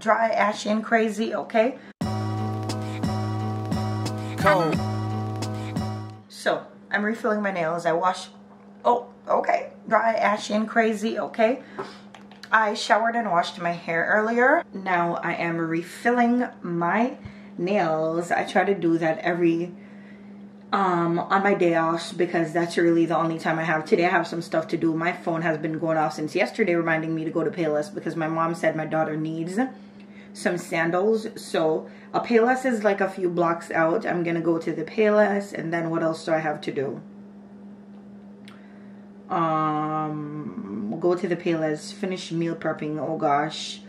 dry, ashy, and crazy, okay? Cold. So, I'm refilling my nails. I wash, oh, okay. Dry, ashy, and crazy, okay? I showered and washed my hair earlier. Now I am refilling my nails. I try to do that every um on my day off because that's really the only time I have. Today I have some stuff to do. My phone has been going off since yesterday reminding me to go to Payless because my mom said my daughter needs some sandals. So a Payless is like a few blocks out. I'm gonna go to the Payless and then what else do I have to do? Um go to the Payless, finish meal prepping, oh gosh.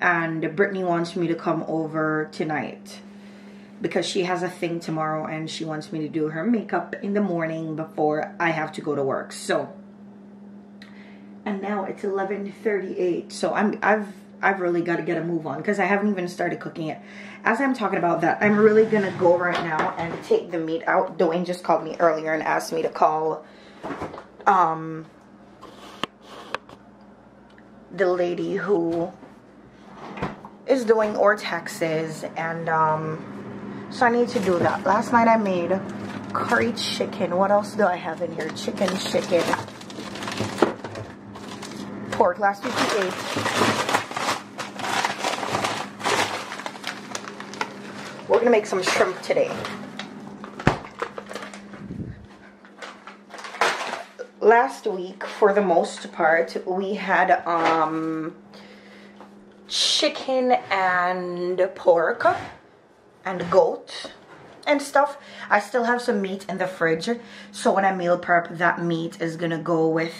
And Brittany wants me to come over tonight because she has a thing tomorrow and she wants me to do her makeup in the morning before I have to go to work. So, and now it's 11:38. So I'm I've I've really got to get a move on because I haven't even started cooking it. As I'm talking about that, I'm really gonna go right now and take the meat out. Dwayne just called me earlier and asked me to call um the lady who is doing our taxes and um so I need to do that. Last night I made curry chicken. What else do I have in here? Chicken, chicken, pork. Last week we ate. We're gonna make some shrimp today. Last week, for the most part, we had um, chicken and pork and goat and stuff. I still have some meat in the fridge. So when I meal prep, that meat is gonna go with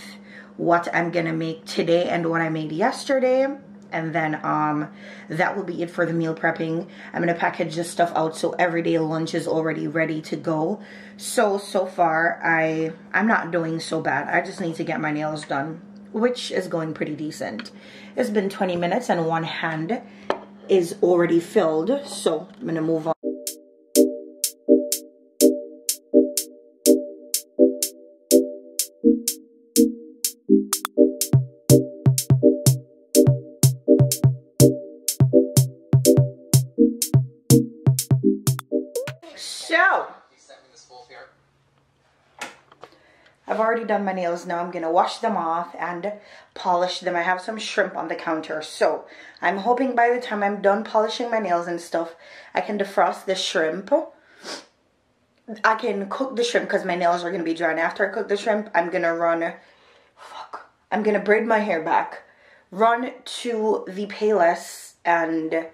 what I'm gonna make today and what I made yesterday. And then um, that will be it for the meal prepping. I'm gonna package this stuff out so everyday lunch is already ready to go. So, so far, I, I'm not doing so bad. I just need to get my nails done, which is going pretty decent. It's been 20 minutes and one hand is already filled. So I'm gonna move on. I've already done my nails now. I'm going to wash them off and polish them. I have some shrimp on the counter. So I'm hoping by the time I'm done polishing my nails and stuff, I can defrost the shrimp. I can cook the shrimp because my nails are going to be dry. And after I cook the shrimp, I'm going to run, fuck, I'm going to braid my hair back, run to the Payless and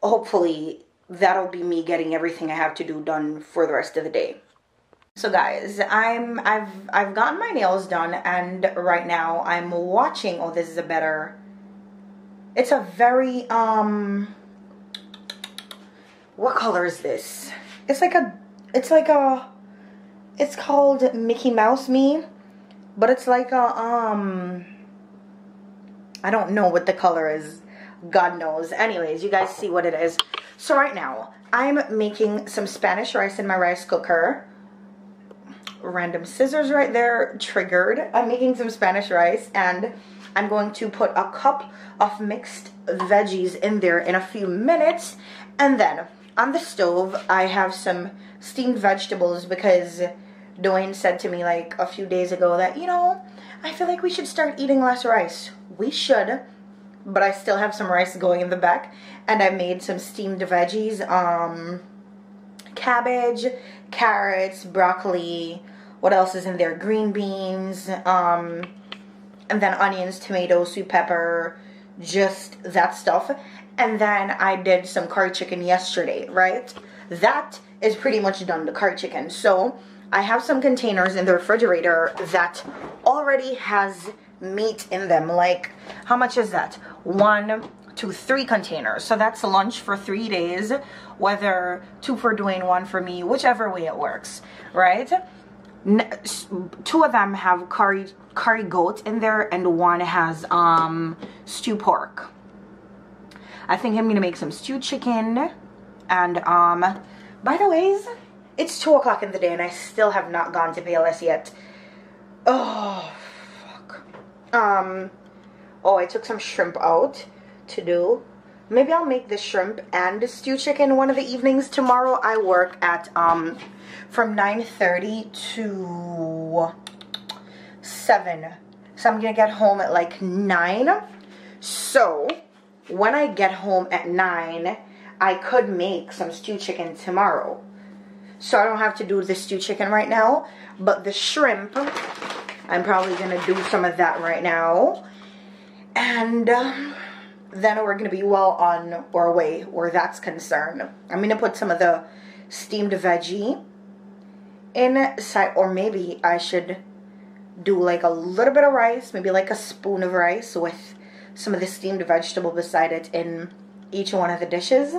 hopefully that'll be me getting everything I have to do done for the rest of the day. So guys, I'm I've I've gotten my nails done and right now I'm watching oh this is a better it's a very um what color is this? It's like a it's like a it's called Mickey Mouse Me, but it's like a um I don't know what the color is. God knows. Anyways, you guys see what it is. So right now, I'm making some Spanish rice in my rice cooker random scissors right there triggered. I'm making some Spanish rice and I'm going to put a cup of mixed veggies in there in a few minutes. And then on the stove, I have some steamed vegetables because Dwayne said to me like a few days ago that, you know, I feel like we should start eating less rice. We should, but I still have some rice going in the back. And I made some steamed veggies, um, cabbage, carrots, broccoli, what else is in there? Green beans, um, and then onions, tomatoes, sweet pepper, just that stuff. And then I did some curry chicken yesterday, right? That is pretty much done, the curry chicken. So I have some containers in the refrigerator that already has meat in them. Like, how much is that? One, two, three containers. So that's lunch for three days, whether two for Dwayne, one for me, whichever way it works, right? Two of them have curry curry goat in there and one has um stew pork. I think i'm gonna make some stewed chicken and um by the ways it's two o'clock in the day and i still have not gone to Payless yet. Oh fuck. Um oh i took some shrimp out to do maybe I'll make the shrimp and the stew chicken one of the evenings. Tomorrow I work at um from 9.30 to 7. So I'm going to get home at like 9. So when I get home at 9, I could make some stew chicken tomorrow. So I don't have to do the stew chicken right now. But the shrimp, I'm probably going to do some of that right now. And um, then we're going to be well on our way where that's concerned. I'm going to put some of the steamed veggie inside. Or maybe I should do like a little bit of rice. Maybe like a spoon of rice with some of the steamed vegetable beside it in each one of the dishes.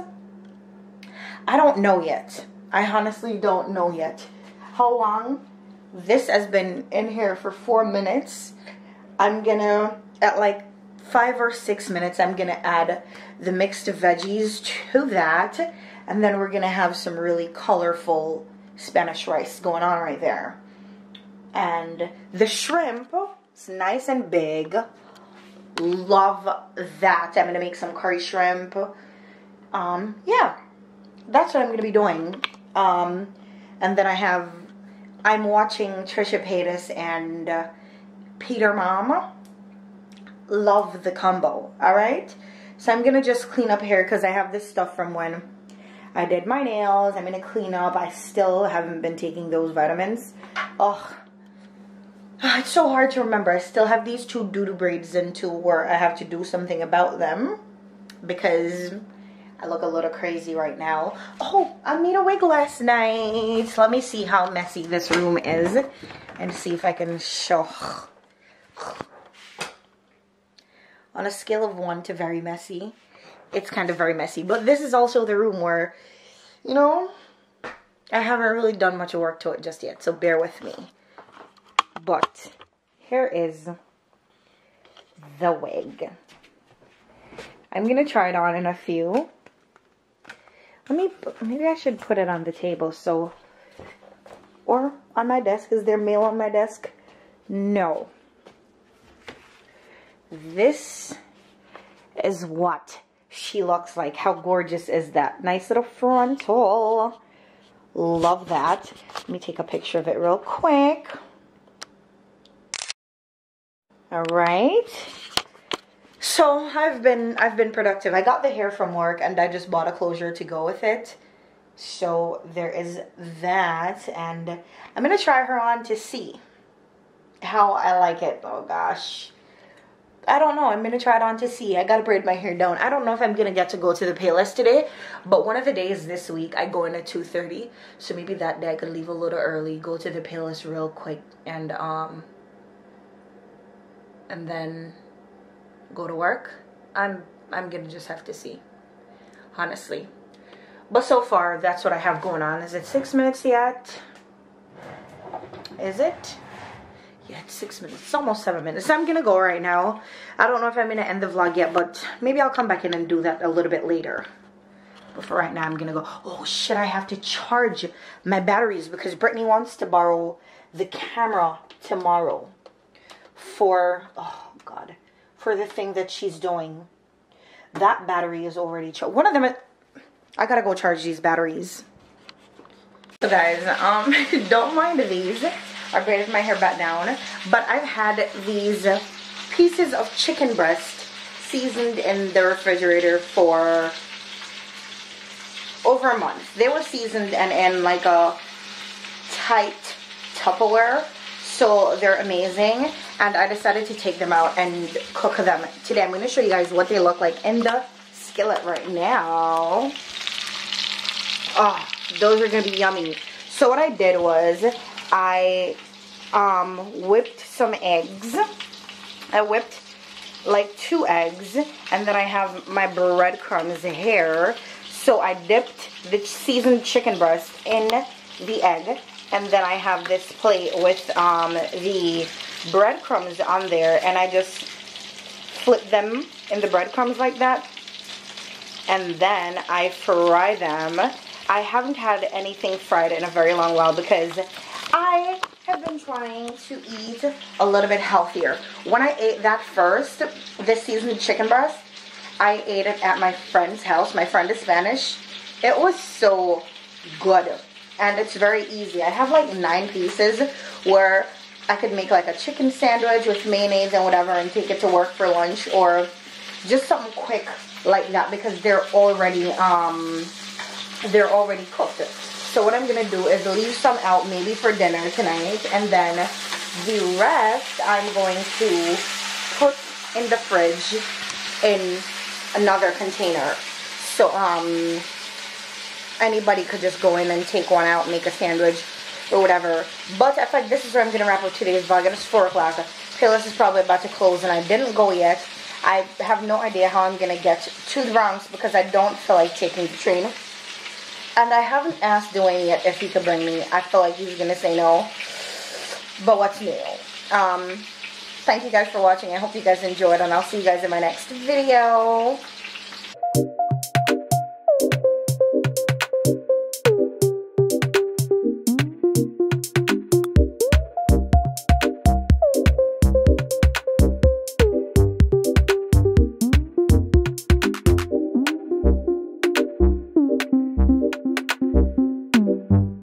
I don't know yet. I honestly don't know yet how long this has been in here for four minutes. I'm gonna, at like five or six minutes, I'm gonna add the mixed veggies to that. And then we're gonna have some really colorful Spanish rice going on right there. And the shrimp, it's nice and big. Love that. I'm gonna make some curry shrimp. Um, yeah, that's what I'm gonna be doing. Um, and then I have, I'm watching Trisha Paytas and uh, Peter Mama. Love the combo, alright? So I'm gonna just clean up here because I have this stuff from when I did my nails. I'm gonna clean up. I still haven't been taking those vitamins. Ugh. Ah, it's so hard to remember. I still have these two doo-doo braids into where I have to do something about them because I look a little crazy right now. Oh, I made a wig last night. Let me see how messy this room is and see if I can show. On a scale of one to very messy, it's kind of very messy. But this is also the room where, you know, I haven't really done much work to it just yet. So bear with me. But here is the wig. I'm going to try it on in a few. Let me, maybe I should put it on the table so, or on my desk. Is there mail on my desk? No. This is what she looks like. How gorgeous is that? Nice little frontal. Love that. Let me take a picture of it real quick. All right. So I've been I've been productive. I got the hair from work and I just bought a closure to go with it. So there is that and I'm going to try her on to see how I like it. Oh gosh. I don't know. I'm to try it on to see. I got to braid my hair down. I don't know if I'm going to get to go to the Payless today. But one of the days this week, I go in at 2.30. So maybe that day I could leave a little early, go to the Payless real quick. And, um, and then go to work. I'm, I'm going to just have to see. Honestly. But so far, that's what I have going on. Is it six minutes yet? Is it? Six minutes. It's almost seven minutes. I'm going to go right now. I don't know if I'm going to end the vlog yet, but maybe I'll come back in and do that a little bit later. But for right now, I'm going to go. Oh, shit, I have to charge my batteries because Brittany wants to borrow the camera tomorrow for, oh, God, for the thing that she's doing. That battery is already charged. One of them, I got to go charge these batteries. So guys, um, don't mind these. I braided my hair back down. But I've had these pieces of chicken breast seasoned in the refrigerator for over a month. They were seasoned and in like a tight Tupperware. So they're amazing. And I decided to take them out and cook them today. I'm going to show you guys what they look like in the skillet right now. Oh, those are going to be yummy. So what I did was I um, whipped some eggs. I whipped like two eggs and then I have my breadcrumbs here. So I dipped the seasoned chicken breast in the egg and then I have this plate with um, the breadcrumbs on there and I just flip them in the breadcrumbs like that and then I fry them. I haven't had anything fried in a very long while because I have been trying to eat a little bit healthier. When I ate that first, this seasoned chicken breast, I ate it at my friend's house. My friend is Spanish. It was so good. And it's very easy. I have like nine pieces where I could make like a chicken sandwich with mayonnaise and whatever and take it to work for lunch or just something quick like that because they're already um they're already cooked. So what I'm gonna do is leave some out maybe for dinner tonight and then the rest I'm going to put in the fridge in another container. So um anybody could just go in and take one out, make a sandwich or whatever. But I feel like this is where I'm going to wrap up today's vlog. It's 4 o'clock. Payless is probably about to close and I didn't go yet. I have no idea how I'm going to get to the Bronx because I don't feel like taking the train. And I haven't asked Dwayne yet if he could bring me. I feel like he's going to say no. But what's new? Um, thank you guys for watching. I hope you guys enjoyed and I'll see you guys in my next video.